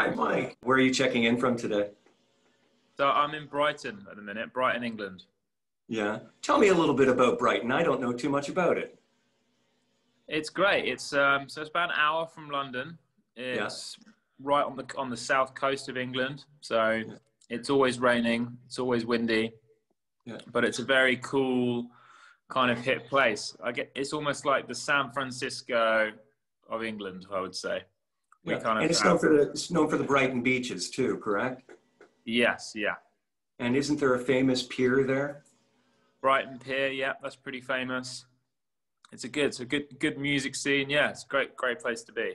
Hi, Mike. Where are you checking in from today? So I'm in Brighton at the minute, Brighton, England. Yeah. Tell me a little bit about Brighton. I don't know too much about it. It's great. It's um, so it's about an hour from London. It's yeah. right on the on the south coast of England. So yeah. it's always raining. It's always windy. Yeah. But it's a very cool kind of hip place. I get it's almost like the San Francisco of England, I would say. We yeah. kind of and it's known for the it's known for the Brighton beaches too, correct? Yes, yeah. And isn't there a famous pier there? Brighton Pier, yeah, that's pretty famous. It's a good, it's a good, good music scene. Yeah, it's a great, great place to be.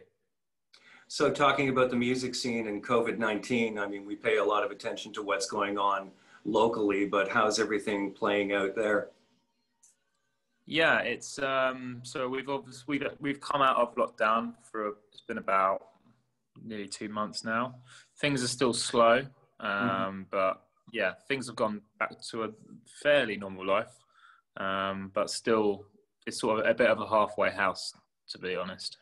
So, talking about the music scene and COVID nineteen, I mean, we pay a lot of attention to what's going on locally, but how's everything playing out there? Yeah, it's um, so we've obviously we've we've come out of lockdown for it's been about nearly two months now. Things are still slow, um, mm-hmm. but yeah, things have gone back to a fairly normal life, um, but still, it's sort of a bit of a halfway house, to be honest.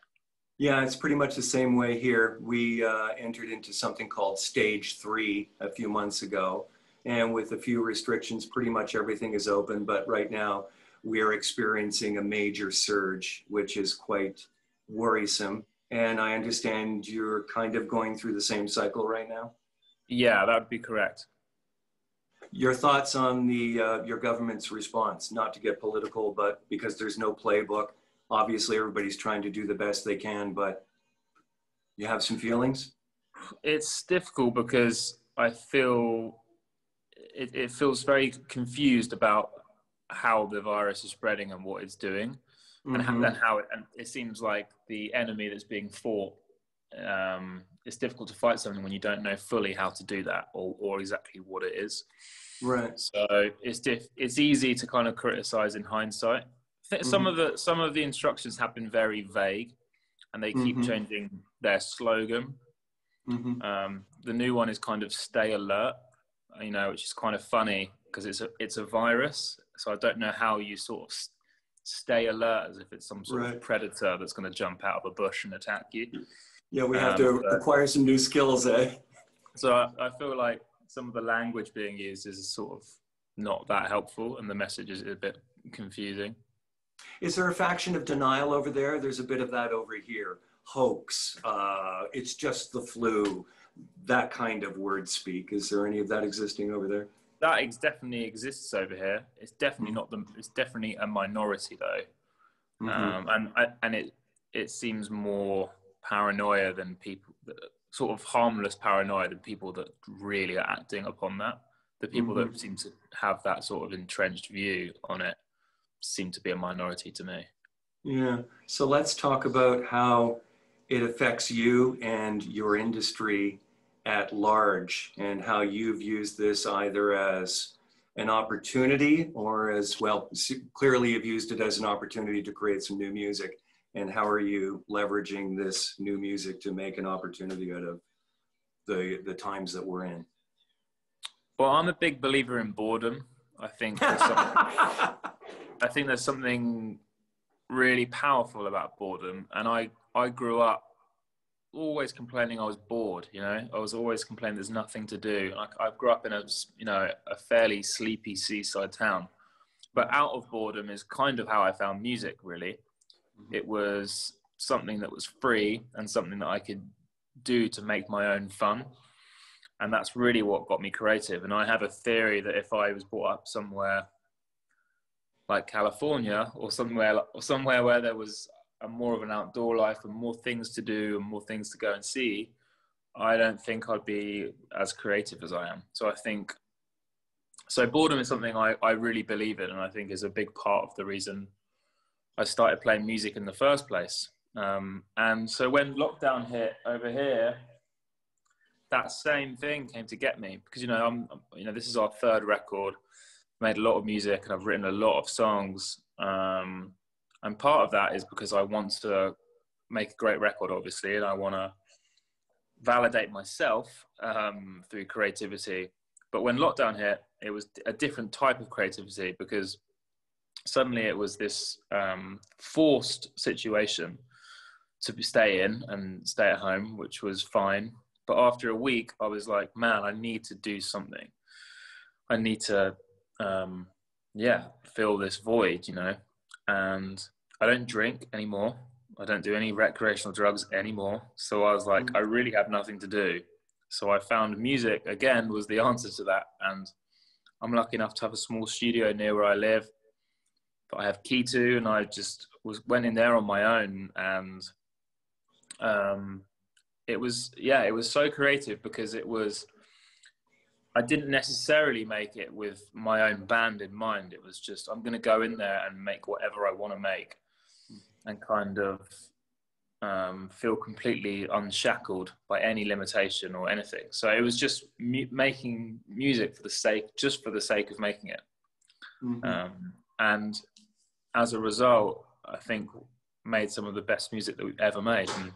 Yeah, it's pretty much the same way here. We uh, entered into something called stage three a few months ago, and with a few restrictions, pretty much everything is open. But right now, we are experiencing a major surge, which is quite worrisome. And I understand you're kind of going through the same cycle right now. Yeah, that would be correct. Your thoughts on the uh, your government's response? Not to get political, but because there's no playbook. Obviously, everybody's trying to do the best they can, but you have some feelings. It's difficult because I feel it, it feels very confused about how the virus is spreading and what it's doing, mm-hmm. and, how, and how it, and it seems like the enemy that's being fought um, it's difficult to fight something when you don't know fully how to do that or, or exactly what it is. Right. So it's diff- it's easy to kind of criticize in hindsight. Mm-hmm. Some of the some of the instructions have been very vague, and they keep mm-hmm. changing their slogan. Mm-hmm. Um, the new one is kind of "Stay alert," you know, which is kind of funny because it's a it's a virus. So I don't know how you sort of stay alert as if it's some sort right. of predator that's going to jump out of a bush and attack you. Yeah, we have um, to acquire some new skills, eh? So I, I, feel like some of the language being used is sort of not that helpful, and the message is a bit confusing. Is there a faction of denial over there? There's a bit of that over here. Hoax. Uh, it's just the flu. That kind of word speak. Is there any of that existing over there? That ex- definitely exists over here. It's definitely mm-hmm. not the. It's definitely a minority though, mm-hmm. um, and and it it seems more paranoia than people, sort of harmless paranoia than people that really are acting upon that. The people mm-hmm. that seem to have that sort of entrenched view on it seem to be a minority to me. Yeah. So let's talk about how it affects you and your industry at large and how you've used this either as an opportunity or as well clearly you've used it as an opportunity to create some new music. And how are you leveraging this new music to make an opportunity out of the the times that we're in? Well i'm a big believer in boredom. I think i think there's something really powerful about boredom. And i i grew up always complaining i was bored you know i was always complaining there's nothing to do I, I grew up in a you know a fairly sleepy seaside town but out of boredom is kind of how i found music really Mm-hmm. It was something that was free and something that I could do to make my own fun. And that's really what got me creative. And I have a theory that if I was brought up somewhere like California or somewhere or somewhere where there was a more of an outdoor life and more things to do and more things to go and see, I don't think I'd be as creative as I am. So I think so boredom is something I, I really believe in and I think is a big part of the reason I started playing music in the first place. Um, and so when lockdown hit over here, that same thing came to get me because you know I'm you know this is our third record. Made a lot of music and I've written a lot of songs. Um, and part of that is because I want to make a great record, obviously, and I want to validate myself um, through creativity. But when lockdown hit, it was a different type of creativity because suddenly it was this um, forced situation to stay in and stay at home, which was fine. But after a week, I was like, man, I need to do something. I need to, um, yeah, fill this void, you know. And I don't drink anymore. I don't do any recreational drugs anymore. So I was like, mm. I really have nothing to do. So I found music again was the answer to that. And I'm lucky enough to have a small studio near where I live that I have key to, and I just was went in there on my own, and um, it was yeah, it was so creative because it was. I didn't necessarily make it with my own band in mind. It was just I'm going to go in there and make whatever I want to make, and kind of um, feel completely unshackled by any limitation or anything. So it was just mu- making music for the sake, just for the sake of making it. Mm-hmm. Um, and as a result, I think made some of the best music that we've ever made. And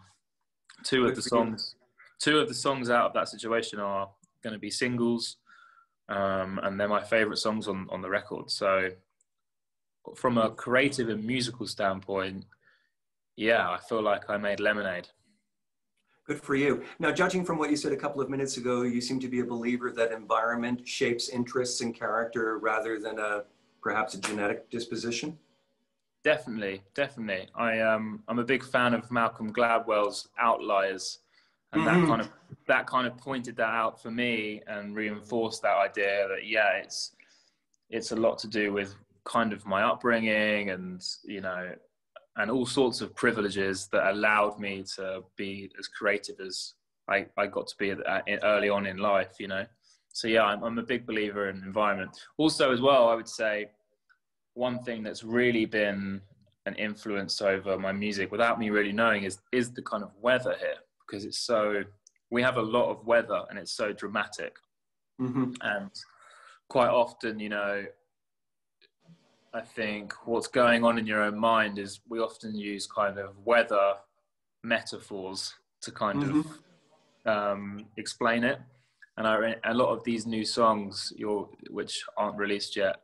two of the songs, two of the songs out of that situation are going to be singles, um, and they're my favorite songs on on the record. So, from a creative and musical standpoint, yeah, I feel like I made lemonade. Good for you. Now, judging from what you said a couple of minutes ago, you seem to be a believer that environment shapes interests and character rather than a perhaps a genetic disposition. Definitely, definitely. I um I'm a big fan of Malcolm Gladwell's Outliers, and mm-hmm. that kind of that kind of pointed that out for me and reinforced that idea that yeah, it's it's a lot to do with kind of my upbringing and you know and all sorts of privileges that allowed me to be as creative as I, I got to be early on in life, you know. So yeah, I'm, I'm a big believer in environment. Also, as well, I would say one thing that's really been an influence over my music, without me really knowing, is is the kind of weather here because it's so. We have a lot of weather and it's so dramatic, mm-hmm. and quite often, you know, I think what's going on in your own mind is we often use kind of weather metaphors to kind mm-hmm. of um, explain it. And I, a lot of these new songs, which aren't released yet,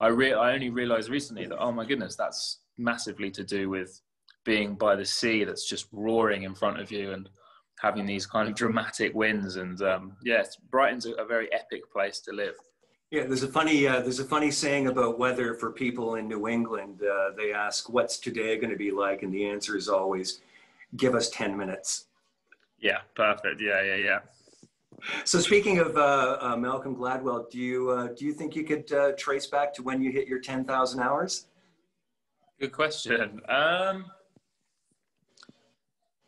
I, re- I only realized recently that, oh my goodness, that's massively to do with being by the sea that's just roaring in front of you and having these kind of dramatic winds. And um, yes, Brighton's a, a very epic place to live. Yeah, there's a funny uh, there's a funny saying about weather for people in New England. Uh, they ask, "What's today going to be like?" And the answer is always, "Give us ten minutes." Yeah, perfect. Yeah, yeah, yeah. So speaking of uh, uh Malcolm Gladwell, do you uh, do you think you could uh, trace back to when you hit your ten thousand hours? Good question. Um,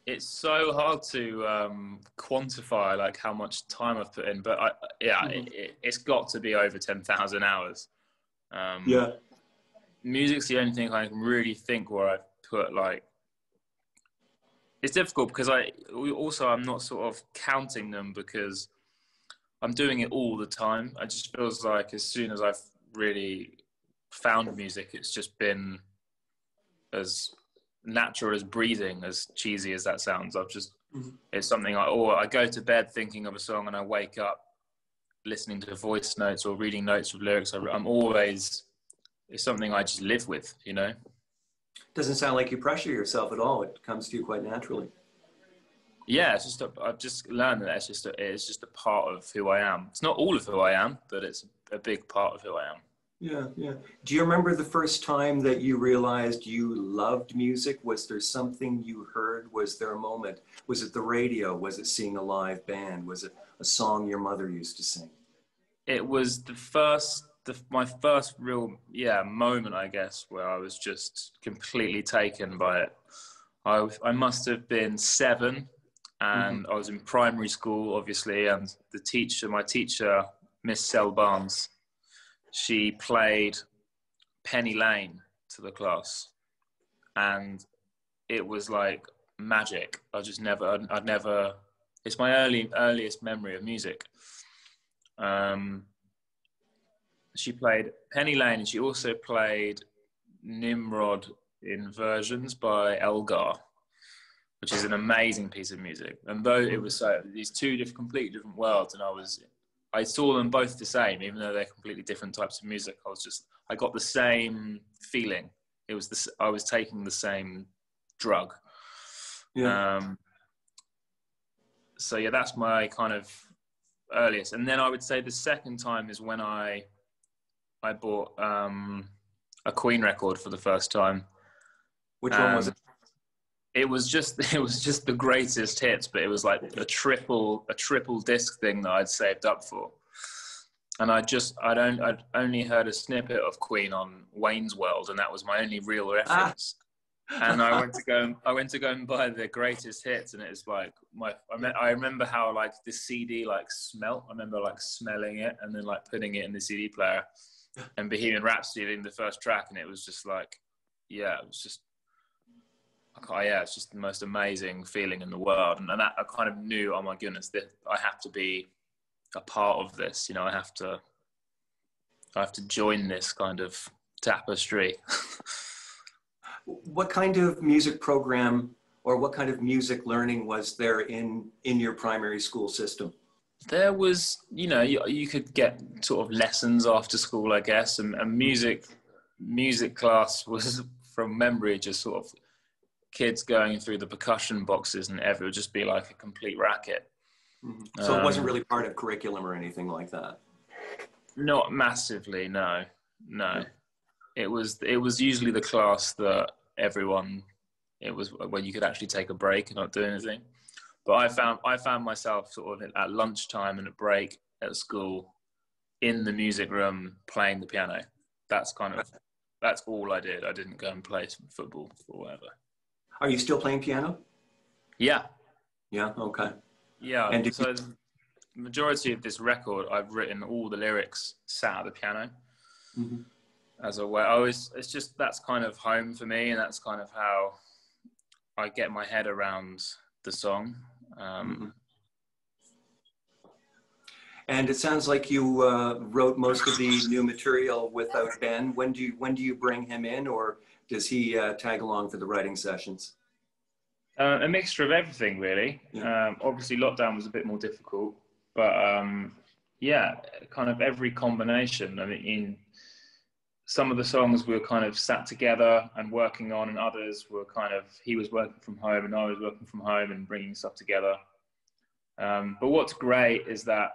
it's so hard to um, quantify like how much time I've put in, but I, yeah, mm-hmm. it, has got to be over ten thousand hours. Um, yeah, music's the only thing I can really think where I've put like. It's difficult because I also I'm not sort of counting them because I'm doing it all the time. It just feels like as soon as I've really found music, it's just been as natural as breathing, as cheesy as that sounds. I've just mm-hmm. it's something I or I go to bed thinking of a song and I wake up listening to voice notes or reading notes with lyrics. I'm always it's something I just live with, you know. Doesn't sound like you pressure yourself at all. It comes to you quite naturally. Yeah, it's just a, I've just learned that it's just a, it's just a part of who I am. It's not all of who I am, but it's a big part of who I am. Yeah, yeah. Do you remember the first time that you realized you loved music? Was there something you heard? Was there a moment? Was it the radio? Was it seeing a live band? Was it a song your mother used to sing? It was the first, the, my first real, yeah, moment, I guess, where I was just completely taken by it. I, I must have been seven and mm-hmm. I was in primary school, obviously, and the teacher, my teacher, Miss Sel Barnes, she played Penny Lane to the class, and it was like magic. I just never, I'd, I'd never. It's my early earliest memory of music. Um, she played Penny Lane, and she also played Nimrod in versions by Elgar, which is an amazing piece of music. And though it was so these two different, completely different worlds, and I was I saw them both the same, even though they're completely different types of music. I was just, I got the same feeling. It was this, I was taking the same drug. Yeah. Um, so yeah, that's my kind of earliest. And then I would say the second time is when I I bought um, a Queen record for the first time. Which one was Um, it? It was just it was just the greatest hits, but it was like a triple a triple disc thing that I'd saved up for. And I just I'd, on, I'd only heard a snippet of Queen on Wayne's World, and that was my only real ah. reference. and I went to go and I went to go and buy the greatest hits, and it was like my I, I remember how like the CD like smelt. I remember like smelling it and then like putting it in the CD player, and Bohemian Rhapsody being the first track, and it was just like, yeah, it was just. Can't- yeah, it's just the most amazing feeling in the world, and, and that I kind of knew, oh my goodness, this, I have to be a part of this. You know, I have to, I have to join this kind of tapestry. What kind of music program or what kind of music learning was there in in your primary school system? there was you know you, you could get sort of lessons after school i guess and, and music music class was from memory just sort of kids going through the percussion boxes and every, it would just be like a complete racket. So it wasn't Um, really part of curriculum or anything like that. not massively no. No. It was it was usually the class that everyone it was when you could actually take a break and not do anything. But i found i found myself sort of at lunchtime and a break at school in the music room playing the piano. That's kind of that's all i did. I didn't go and play some football or whatever Are you still playing piano? yeah Yeah. Okay. yeah And so the majority of this record i've written all the lyrics sat at the piano Mhm. as a way. I always, it's just that's kind of home for me, and that's kind of how I get my head around the song. Um, Mhm. And it sounds like you uh, wrote most of the new material without Ben. When do you when do you bring him in, or does he uh, tag along for the writing sessions? uh, a mixture of everything, really. Yeah. Um, obviously, lockdown was a bit more difficult, but um, yeah, kind of every combination. I mean, in some of the songs we were kind of sat together and working on, and others were kind of he was working from home and I was working from home and bringing stuff together. Um, but what's great is that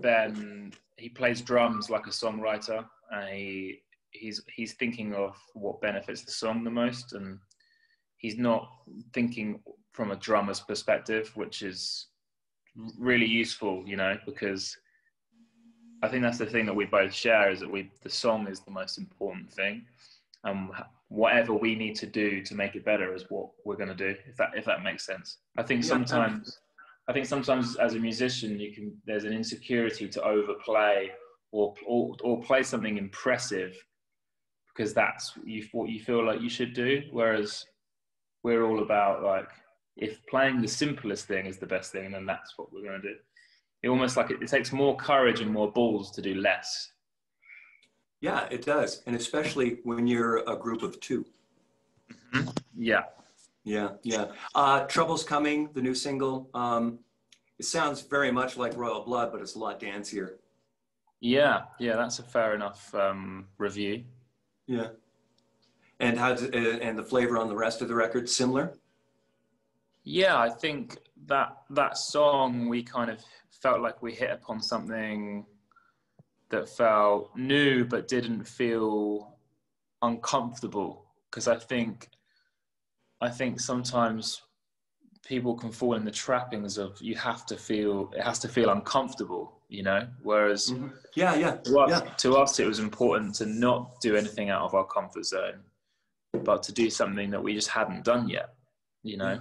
Ben he plays drums like a songwriter, and he he's he's thinking of what benefits the song the most, and he's not thinking from a drummer's perspective, which is really useful, you know, because I think that's the thing that we both share is that we the song is the most important thing, and whatever we need to do to make it better is what we're going to do. If that if that makes sense, I think sometimes I think sometimes as a musician you can there's an insecurity to overplay or or, or play something impressive because that's you, what you feel like you should do, whereas we're all about like if playing the simplest thing is the best thing, then that's what we're going to do. It almost like it, it takes more courage and more balls to do less. Yeah, it does, and especially when you're a group of two. Yeah, Yeah, yeah. Uh, Trouble's coming, the new single. Um, it sounds very much like Royal Blood, but it's a lot dancier. yeah, yeah. That's a fair enough um, review. Yeah. And how uh, and the flavor on the rest of the record similar? Yeah, I think that that song we kind of felt like we hit upon something that felt new but didn't feel uncomfortable because I think I think sometimes people can fall in the trappings of you have to feel it has to feel uncomfortable, you know. Whereas Mhm. Yeah, yeah, to us, yeah. to us, it was important to not do anything out of our comfort zone, but to do something that we just hadn't done yet, you know.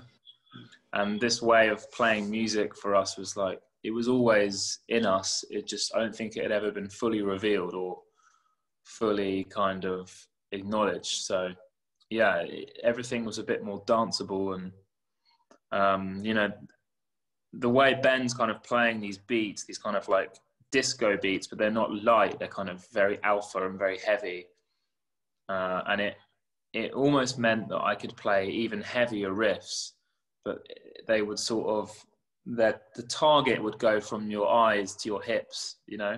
And this way of playing music for us was like it was always in us. It just I don't think it had ever been fully revealed or fully kind of acknowledged. So yeah, everything was a bit more danceable and um, you know the way Ben's kind of playing these beats, these kind of like disco beats, but they're not light. They're kind of very alpha and very heavy, uh, and it it almost meant that I could play even heavier riffs, but they would sort of that the target would go from your eyes to your hips, you know.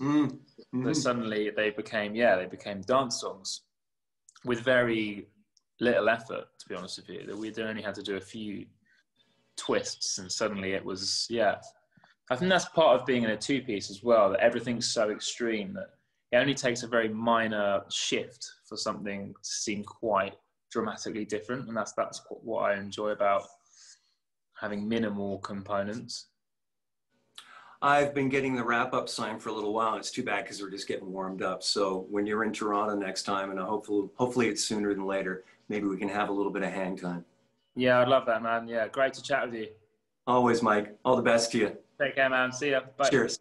Mm, So mhm. suddenly they became yeah they became dance songs with very little effort to be honest with you. That we only had to do a few twists, and suddenly it was yeah. I think that's part of being in a two piece as well. That everything's so extreme that it only takes a very minor shift for something to seem quite dramatically different, and that's that's what I enjoy about having minimal components. I've been getting the wrap up sign for a little while. It's too bad because we're just getting warmed up. So when you're in Toronto next time, and hopefully hopefully it's sooner than later, maybe we can have a little bit of hang time. Yeah, I'd love that, man. Yeah, great to chat with you. Always, Mike. All the best to you. Take care, man. See ya. Bye. Cheers.